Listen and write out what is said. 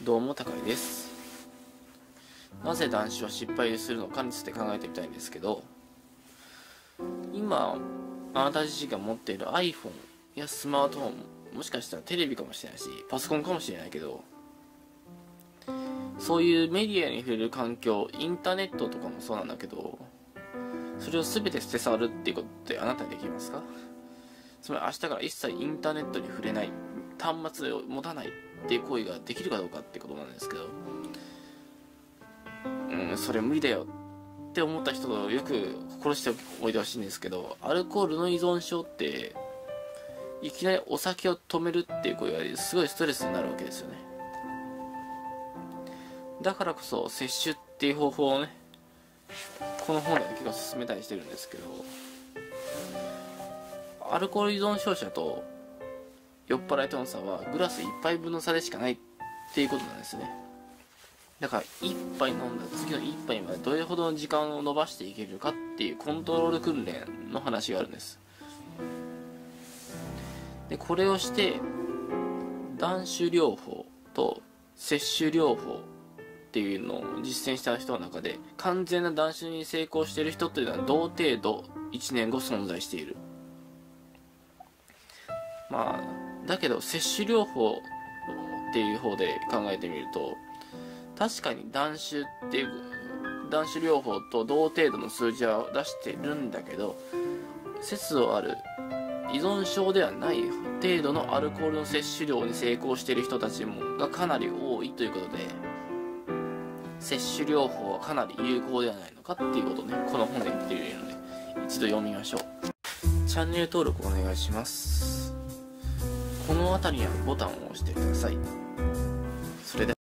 どうも高井です。なぜ男子は失敗するのかについて考えてみたいんですけど今あなた自身が持っている iPhone やスマートフォンもしかしたらテレビかもしれないしパソコンかもしれないけどそういうメディアに触れる環境インターネットとかもそうなんだけどそれを全て捨て去るっていうことってあなたにできますか？つまり明日から一切インターネットに触れない。端末を持たないっていう行為ができるかどうかってことなんですけど。うんそれ無理だよって思った人をよく心しておいてほしいんですけどアルコールの依存症っていきなりお酒を止めるっていう行為がすごいストレスになるわけですよね。だからこそ摂取っていう方法をねこの本では結構進めたりしてるんですけどアルコール依存症者と酔っ払いとの差はグラス1杯分の差でしかないっていうことなんですね。だから1杯飲んだ次の1杯までどれほどの時間を伸ばしていけるかっていうコントロール訓練の話があるんです。でこれをして断酒療法と摂取療法っていうのを実践した人の中で完全な断酒に成功している人っていうのは同程度1年後存在している。まあだけど摂取療法っていう方で考えてみると確かに断酒っていう断酒療法と同程度の数字は出してるんだけど節度ある依存症ではない程度のアルコールの摂取量に成功している人たちもがかなり多いということで摂取療法はかなり有効ではないのかっていうことをねこの本で言っているので一度読みましょう。チャンネル登録お願いします。この辺りにあるボタンを押してください。それで